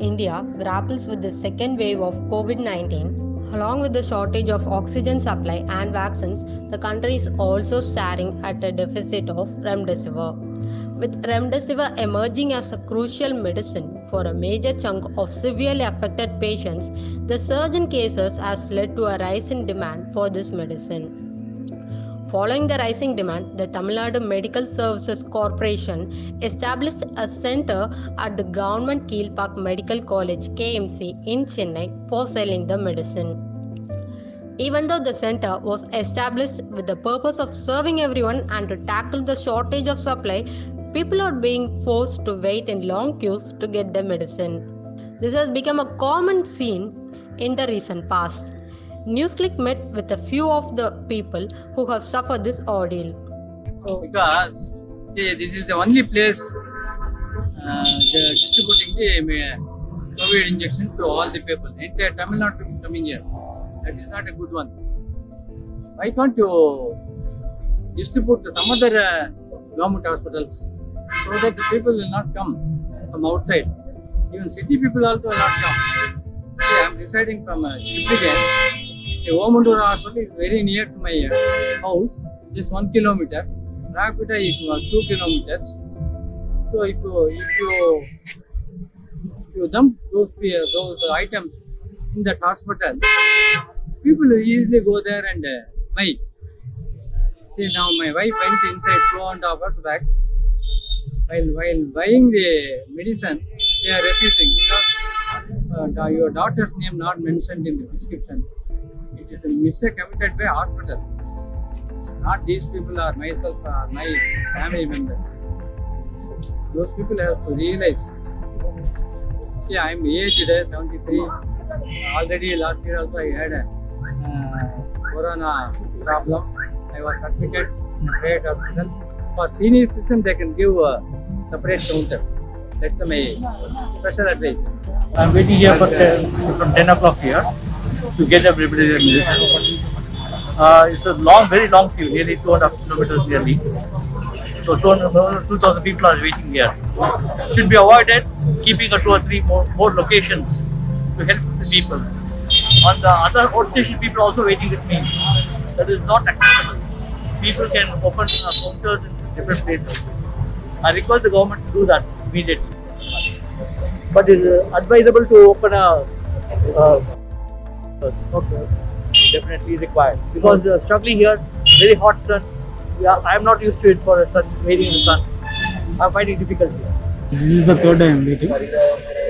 India grapples with the second wave of COVID 19, along with the shortage of oxygen supply and vaccines, the country is also staring at a deficit of remdesivir. With remdesivir emerging as a crucial medicine for a major chunk of severely affected patients, the surge in cases has led to a rise in demand for this medicine. Following the rising demand, the Tamil Nadu Medical Services Corporation established a center at the Government Kilpauk Medical College KMC in Chennai for selling the medicine. Even though the center was established with the purpose of serving everyone and to tackle the shortage of supply, people are being forced to wait in long queues to get the medicine. This has become a common scene in the recent past. NewsClick met with a few of the people who have suffered this ordeal. because this is the only place uh, the distributing the uh, COVID injection to all the people. Entire Tamil Nadu coming here. That is not a good one. Why can't you distribute to some other uh, government hospitals so that the people will not come from outside? Even city people also will not come. See, I am residing from uh, Triplicane. The Omandurar hospital is very near to my uh, house, just one kilometer. Rapida is uh, two kilometers. So if you if you if you dump those pe- those items in that hospital, people easily go there and uh, buy. See now my wife went inside two and a half hours back. While while buying the medicine, they are refusing because uh, your daughter's name not mentioned in the prescription. Is a mistake committed by hospital. Not these people are myself or my family members. Those people have to realize. Yeah, I'm aged, uh, 73. Already last year also I had a uh, corona problem. I was admitted in a private hospital. For senior citizen, they can give a separate counter. That's my special advice. I'm waiting here for 10, from 10 o'clock here to get the medicine. Uh, it's a long, very long queue, nearly two and a half kilometers nearly. So 2,000 people are waiting here. Should be avoided keeping a two or three more, more locations to help the people. On the other outstation, people are also waiting with me. That is not acceptable. People can open uh, counters in different places. I request the government to do that immediately. But it is advisable to open a uh, okay. definitely required because uh, struggling here, very hot sun. Yeah, I am not used to it for sun, waiting in the sun. I'm finding difficult here. This is the third day I'm waiting.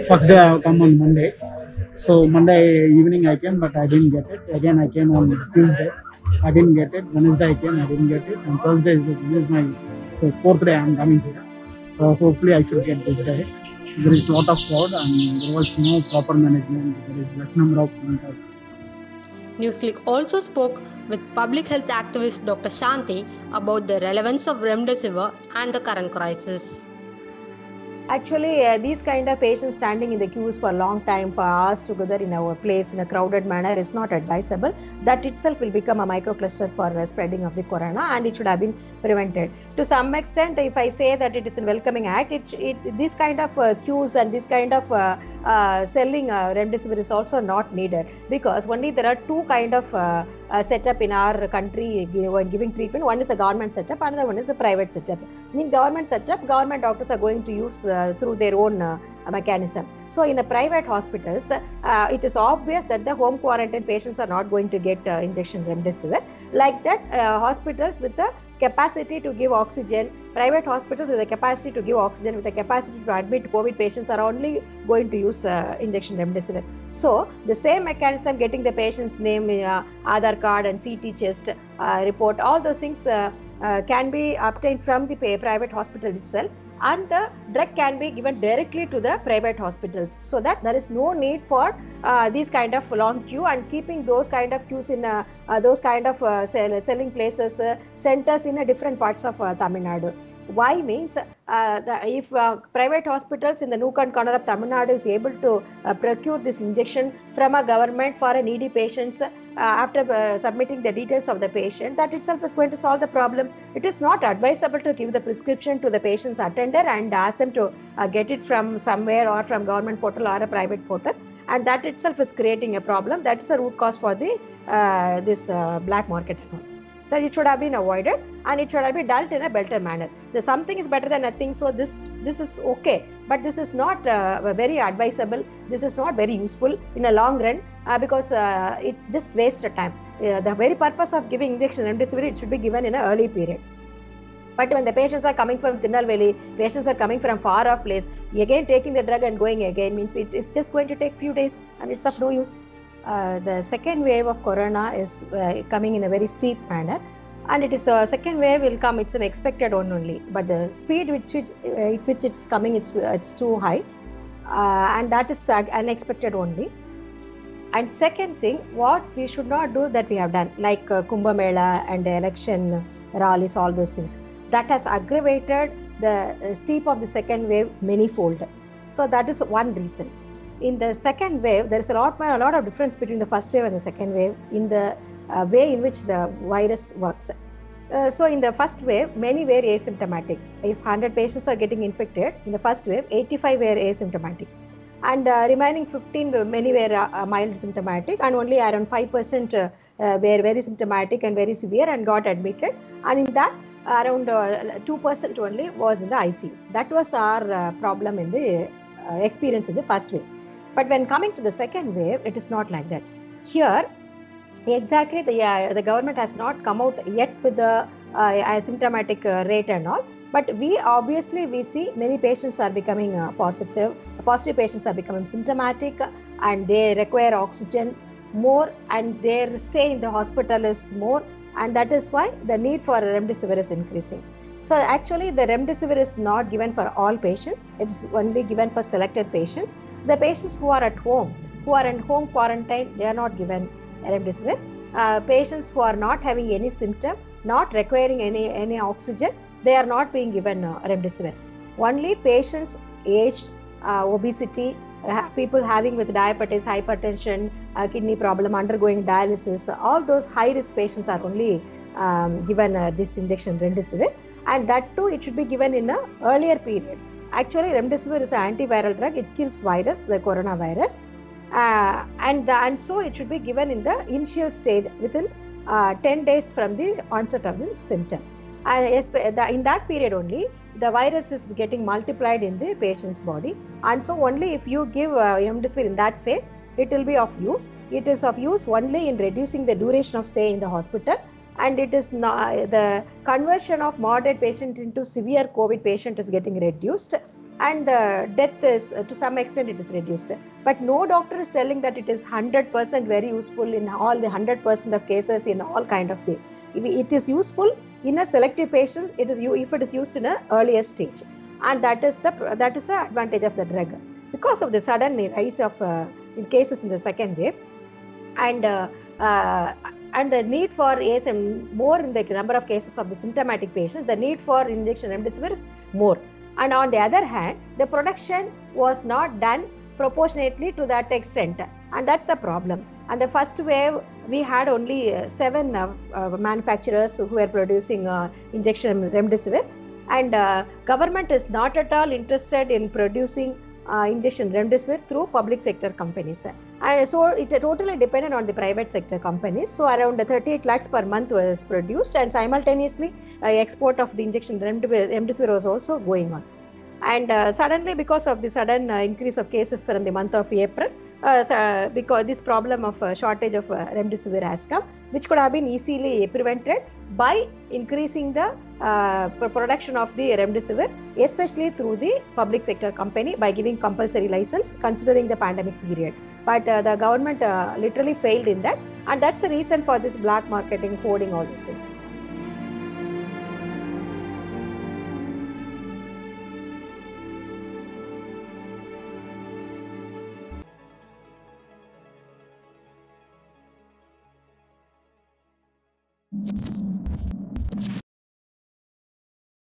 First day I have come on Monday. So Monday evening I came, but I didn't get it. Again I came on Tuesday. I didn't get it. Wednesday I came, I didn't get it. And Thursday this is my the fourth day I'm coming here. So hopefully I should get this day. There is a lot of crowd and there was no proper management. There is less number of counters. NewsClick also spoke with public health activist Dr. Santhi about the relevance of remdesivir and the current crisis. Actually, uh, these kind of patients standing in the queues for a long time, for hours together in our place in a crowded manner is not advisable. That itself will become a microcluster for uh, spreading of the corona, and it should have been prevented. To some extent, if I say that it is a welcoming act, it, it this kind of uh, queues and this kind of uh, uh, selling uh, remdesivir is also not needed because only there are two kind of uh, setup in our country gi- giving treatment. One is a government setup, another one is a private setup. In government setup, government doctors are going to use uh, through their own uh, mechanism. So in the private hospitals, uh, it is obvious that the home quarantine patients are not going to get uh, injection remdesivir. Like that, uh, hospitals with the capacity to give oxygen, private hospitals with the capacity to give oxygen, with the capacity to admit COVID patients are only going to use uh, injection remdesivir. So the same mechanism, getting the patient's name, uh, Aadhaar card, and CT chest uh, report, all those things uh, uh, can be obtained from the private hospital itself and the drug can be given directly to the private hospitals so that there is no need for uh, these kind of long queue and keeping those kind of queues in uh, uh, those kind of uh, sell, selling places uh, centers in uh, different parts of Tamil Nadu. Why means uh, the, if uh, private hospitals in the nook and corner of Tamil Nadu is able to uh, procure this injection from a government for a needy patients uh, after uh, submitting the details of the patient, that itself is going to solve the problem. It is not advisable to give the prescription to the patient's attender and ask them to uh, get it from somewhere or from government portal or a private portal. And that itself is creating a problem. That is the root cause for the this black market that it should have been avoided and it should have been dealt in a better manner. The something is better than nothing so this this is okay. But this is not uh, very advisable. This is not very useful in a long run uh, because uh, it just wastes time. Uh, the very purpose of giving injection remdesivir it should be given in an early period. But when the patients are coming from Tirunelveli, patients are coming from far off place, again taking the drug and going again means it is just going to take few days and it's of no use. Uh, the second wave of corona is uh, coming in a very steep manner. And it is a second wave will come it's an expected one only. But the speed which which, uh, which it's coming it's uh, it's too high. Uh, and that is uh, unexpected only. And second thing what we should not do that we have done like uh, kumbh mela and election rallies all those things. That has aggravated the uh, steep of the second wave many-fold. So that is one reason. In the second wave, there is a lot, a lot of difference between the first wave and the second wave in the uh, way in which the virus works. Uh, so in the first wave, many were asymptomatic. If 100 patients are getting infected, in the first wave, 85 were asymptomatic. And uh, remaining 15, were- many were uh, mild symptomatic, and only around 5% uh, uh, were very symptomatic and very severe and got admitted. And in that, around uh, 2% only was in the ICU. That was our uh, problem in the uh, experience in the first wave. But when coming to the second wave, it is not like that. Here, exactly the uh, the government has not come out yet with the uh, asymptomatic uh, rate and all. But we obviously we see many patients are becoming uh, positive. Positive patients are becoming symptomatic, and they require oxygen more, and their stay in the hospital is more and that is why the need for remdesivir is increasing. So actually the remdesivir is not given for all patients, it is only given for selected patients. The patients who are at home, who are in home quarantine, they are not given remdesivir. Uh, patients who are not having any symptom, not requiring any, any oxygen, they are not being given uh, remdesivir. Only patients aged, uh, obesity, uh, people having with diabetes, hypertension, uh, kidney problem, undergoing dialysis, all those high risk patients are only um, given uh, this injection remdesivir, and that too it should be given in a earlier period. Actually, remdesivir is an antiviral drug; it kills virus, the coronavirus, uh, and the, and so it should be given in the initial stage within uh, 10 days from the onset of the symptom. And in that period only, the virus is getting multiplied in the patient's body, and so only if you give uh, remdesivir in that phase, it will be of use. It is of use only in reducing the duration of stay in the hospital, and it is not the conversion of moderate patient into severe COVID patient is getting reduced, and the death is uh, to some extent it is reduced. But no doctor is telling that it is 100% very useful in all the 100% of cases in all kind of way. It is useful in a selective patients. It is if it is used in an earlier stage, and that is the that is the advantage of the drug. Because of the sudden rise of uh, in cases in the second wave, and uh, uh, and the need for ASM more in the number of cases of the symptomatic patients, the need for injection remdesivir more. And on the other hand, the production was not done proportionately to that extent, and that's a problem. And the first wave, we had only uh, seven uh, uh, manufacturers who were producing uh, injection remdesivir, and uh, government is not at all interested in producing uh, injection remdesivir through public sector companies. And so it totally depended on the private sector companies. So around 38 lakhs per month was produced, and simultaneously uh, export of the injection remdesivir was also going on. And uh, suddenly, because of the sudden uh, increase of cases from the month of April, uh, because this problem of uh, shortage of uh, remdesivir has come, which could have been easily prevented by increasing the uh, production of the remdesivir, especially through the public sector company by giving compulsory license considering the pandemic period. But uh, the government uh, literally failed in that, and that's the reason for this black marketing, hoarding, all these things.